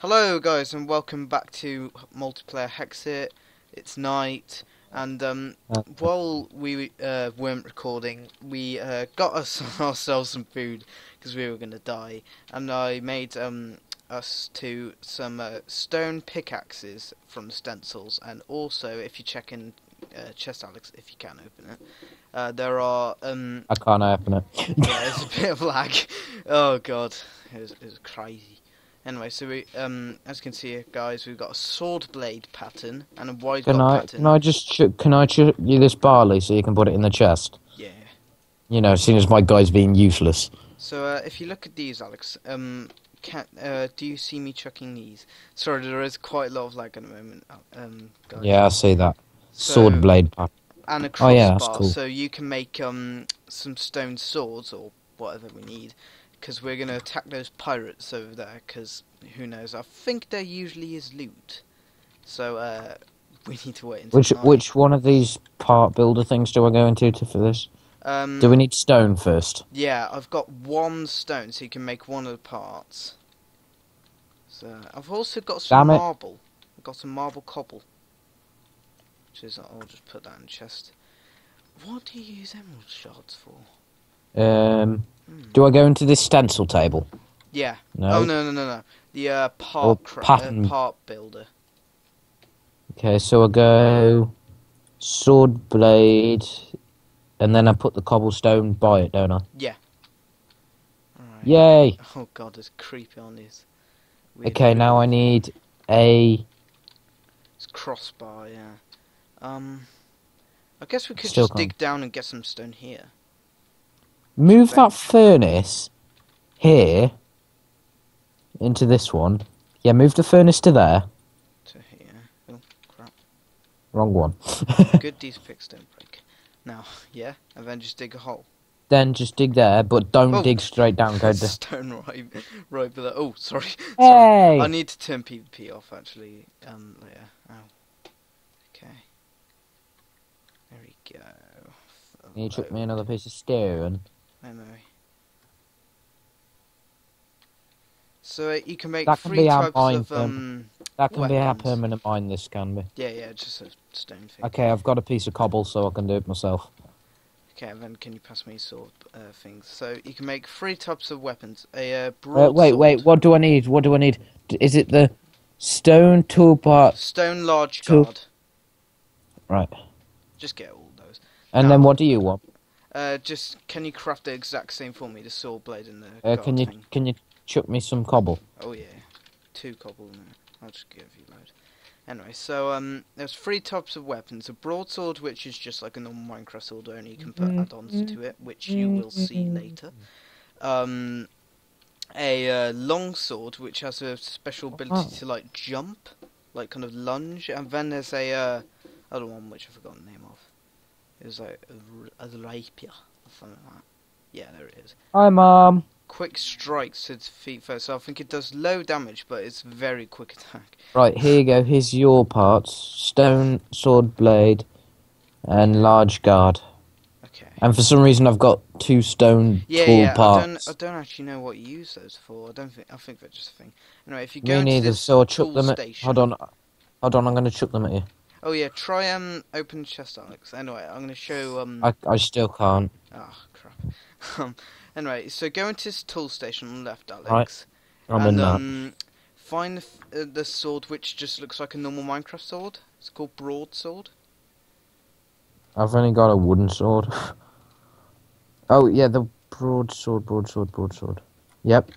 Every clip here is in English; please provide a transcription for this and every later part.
Hello, guys, and welcome back to multiplayer Hexxit. It's night, and um, Uh, while we uh, weren't recording, we uh, got us ourselves some food because we were going to die, and I made um, us to some uh, stone pickaxes from stencils, and also, if you check in uh, chest, Alex, if you can open it, uh, there are um, I can't open it. yeah, it's a bit of lag. Oh god, it was, it was crazy. Anyway, so we, um, as you can see here, guys, we've got a sword blade pattern and a wide Can I? pattern. Can I just? Ch- can I chuck you this barley so you can put it in the chest? Yeah. You know, seeing as my guy's being useless. So uh, if you look at these, Alex, um, can uh, do you see me chucking these? Sorry, there is quite a lot of lag at the moment. uh, Um, guys. Yeah, I see that. So- Sword blade. pa- And a Oh, crossbar, yeah, that's cool. so you can make um some stone swords or whatever we need, because we're gonna attack those pirates over there. Because who knows? I think there usually is loot, so uh, we need to wait until Which night. which one of these part builder things do I go into to, for this? Um, Do we need stone first? Yeah, I've got one stone, so you can make one of the parts. So I've also got some marble. I've got some marble cobble. Which is, I'll just put that in chest. What do you use emerald shards for? Um. Do I go into this stencil table? Yeah. No. Oh no no no no. The uh, part cra- pattern. uh, part builder. Okay, so I go sword blade, and then I put the cobblestone by it, don't I? Yeah. Yay! Oh god, there's creepy on this. Okay, now I need a. It's crossbar, yeah. Um, I guess we could Still just can't. dig down and get some stone here. Move that furnace here into this one. Yeah, move the furnace to there. To here. Oh, crap. Wrong one. Good, these picks don't break. Now, yeah, and then just dig a hole. then just dig there, but don't Oh. dig straight down. Go to. stone right, right below. Oh, sorry. sorry. Hey! I need to turn PvP off actually. Um, later. Ow. Okay. There we go. Can you chuck me another piece of stone? Memory. So uh, you can make That can three be our types mine of um. That can be our permanent mine. This can be. Yeah, yeah, just a stone thing. Okay, I've got a piece of cobble, so I can do it myself. Okay, then can you pass me sword uh, things? So you can make three types of weapons. A uh, Uh, broad wait, wait. What do I need? What do I need? Is it the stone toolbar? Stone large Two. guard. Right. Just get all those. And No. then what do you want? Uh, just can you craft the exact same for me? The sword blade and the Uh, can you thing. can you chuck me some cobble? Oh yeah, two cobble. in there. I'll just give you load. Anyway, so um, there's three types of weapons: a broadsword, which is just like a normal Minecraft sword, only you can put add-ons to it, which you will see later. Um, a uh, long sword, which has a special ability Oh. to like jump, like kind of lunge, and then there's a uh, other one which I forgot the name of. It was like a, r- a rapier or something like that. Yeah, there it is Hi, mom. quick strikes to defeat foes. So I think it does low damage, but it's very quick attack. Right, here you go. Here's your parts: stone, sword blade, and large guard. Okay. And for some reason, I've got two stone Yeah, tool yeah. I parts. don't, I don't actually know what you use those for. I don't think. I think they're just a thing. Anyway, if you Me go into neither. this So I'll chuck them at. station. Hold on. Hold on. I'm going to chuck them at you. Oh yeah, try um open chest, Alex. Anyway, I'm gonna show um. I I still can't. Ah crap. um. Anyway, so go into this tool station on the left, Alex. Right, I'm and in that. um, find the, uh, the sword which just looks like a normal Minecraft sword. It's called broadsword. I've only got a wooden sword. oh yeah, the broadsword, broadsword, broadsword. Yep.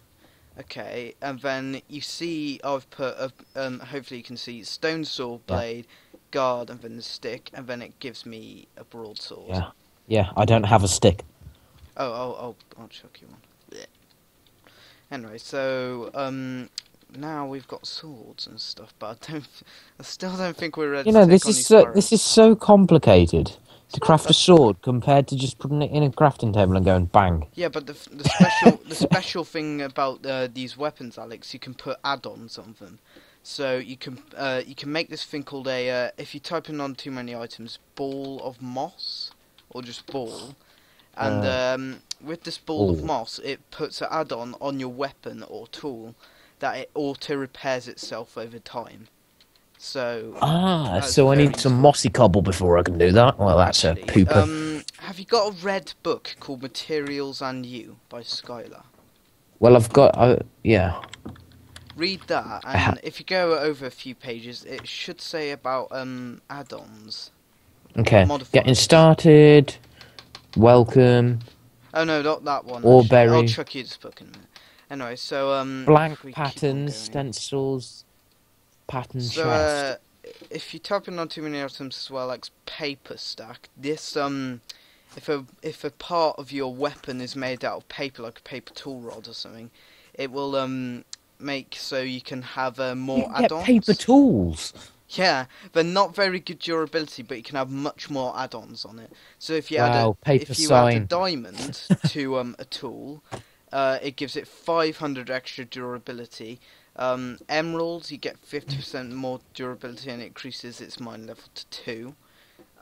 Okay, and then you see I've put a, um hopefully you can see stone sword Yeah. Guard, and then the stick, and then it gives me a broadsword. Yeah. Yeah. I don't have a stick. Oh, oh, oh, I'll chuck you one. Blech. Anyway, so um now we've got swords and stuff, but I don't, I still don't think we're ready. You know, this is so, pirates. this is so complicated to craft a sword compared to just putting it in a crafting table and going bang. Yeah, but the the special the special thing about uh, these weapons, Alex, you can put add-ons on them. So you can uh, you can make this thing called a uh, if you type in on too many items, ball of moss, or just ball, and Uh, um, with this ball of moss, it puts an add-on on your weapon or tool that it auto repairs itself over time. So Ah, so I need some mossy cobble before I can do that. Well, that's a pooper. um, have you got a red book called Materials and You by Skylar? well, I've got. Uh, yeah. Read that, and if you go over a few pages, it should say about um add-ons. Okay. Modifiers. Getting started. Welcome. Oh no, not that one. Or actually. I'll berry. chuck you this book in a minute. Anyway, so um, Blank if we keep on patterns, stencils, patterns. So uh, if you type in on too many items as well, like paper stack, this um, if a if a part of your weapon is made out of paper, like a paper tool rod or something, it will um make so you can have uh, you more can add-ons. paper tools. Yeah, they're not very good durability, but you can have much more add-ons on it. So if you Wow, add a, paper if you sign. add a diamond to um, a tool, uh, it gives it 500 extra durability. Um, emeralds, you get 50% more durability, and it increases its mine level to two.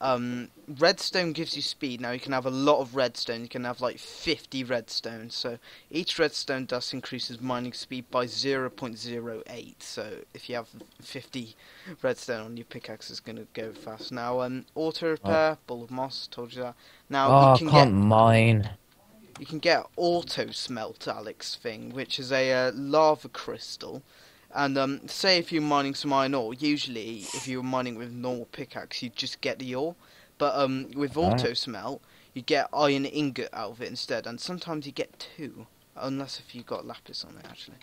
Um, redstone gives you speed. Now you can have a lot of redstone. You can have like 50 redstone. So each redstone dust increases mining speed by 0.08. So if you have 50 redstone on your pickaxe, it's going to go fast. Now, um, auto repair, bull of moss, told you that. Now oh, you can can't get mine. you can get auto smelt Alex thing, which is a uh, lava crystal. And um, say if you're mining some iron ore, usually if you're mining with normal pickaxe, you just get the ore. But um, with auto smelt, you get iron ingot out of it instead, and sometimes you get two, unless if you got lapis on it actually.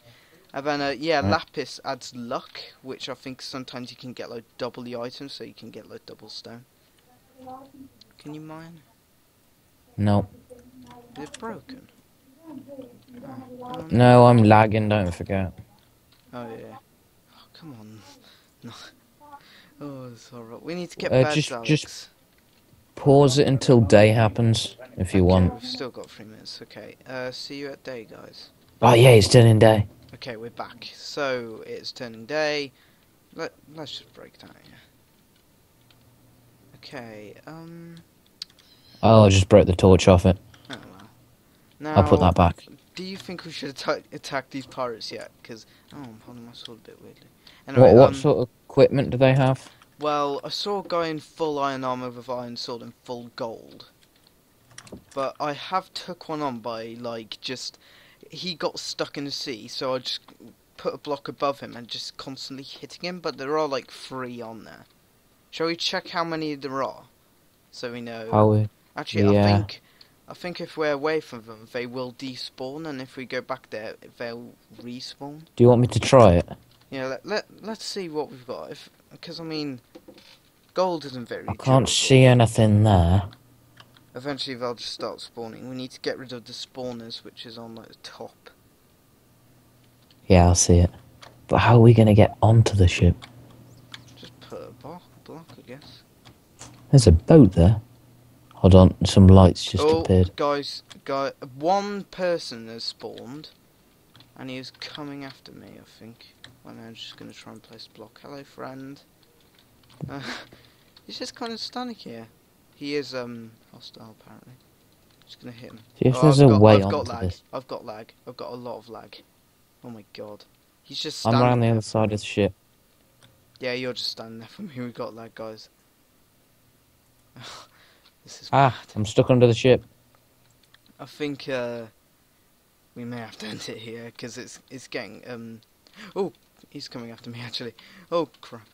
And then uh, yeah, Right. lapis adds luck, which I think sometimes you can get like double the item, so you can get like double stone. Can you mine? No. Is it broken? Oh, um, No, I'm lagging, don't forget. Oh yeah. Oh, come on. No. Oh, it's alright. We need to get Uh, beds, just- Alex. just- Pause it until day happens, if you Okay, want. We've still got three minutes. Okay. Uh, see you at day, guys. Oh yeah, it's turning day. Okay, we're back. So it's turning day. Let Let's just break that. Yeah. Okay. Um. Oh, I just broke the torch off it. Oh well. Now, I'll put that back. Do you think we should attack, attack these pirates yet? Because oh, I'm holding my sword a bit weirdly. What Anyway, what um, sort of equipment do they have? Well, I saw a guy in full iron armor with iron sword and full gold. But I have took one on by like just he got stuck in the sea, so I just put a block above him and just constantly hitting him. But there are like three on there. Shall we check how many there are, so we know? How we? Actually, I think I think if we're away from them, they will despawn, and if we go back there, they'll respawn. Do you want me to try it? Yeah, let, let let's see what we've got. If because I mean, gold isn't very. I can't durable. see anything there. Eventually, they'll just start spawning. We need to get rid of the spawners, which is on like the top. Yeah, I'll see it. But how are we gonna get onto the ship? Just put a block, block, I guess. There's a boat there. Hold on, some lights just oh, appeared. guys, guy, one person has spawned, and he is coming after me. I think. Well, I'm just gonna try and place a block. Hello, friend. Uh, he's just kind of standing here. He is um hostile apparently. Just gonna hit him. See if Oh, there's I've a got, way I've got lag. this. I've got lag. I've got a lot of lag. Oh my god. He's just I'm around the other side of the ship. Yeah, you're just standing there for me. We've got lag, guys. Ah. I'm stuck under the ship. I think uh, we may have to end it here because it's it's getting um. Oh, he's coming after me actually. Oh crap!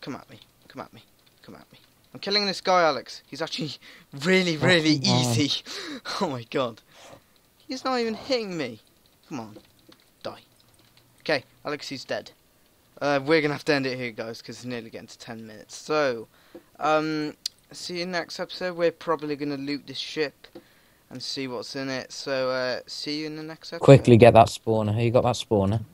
Come at me! Come at me! Come at me! I'm killing this guy, Alex. He's actually really, really come on. easy. oh my god! He's not even hitting me. Come on, die. Okay, Alex, he's dead. Uh, we're gonna have to end it here, guys, because it's nearly getting to ten minutes. So, um, see you next episode. We're probably gonna loot this ship and see what's in it. So, uh, see you in the next episode. Quickly get that spawner. You got that spawner?